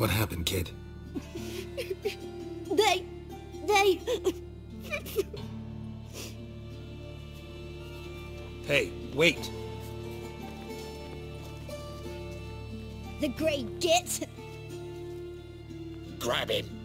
What happened, kid? They... they... Hey, wait! the gray git. Grab him.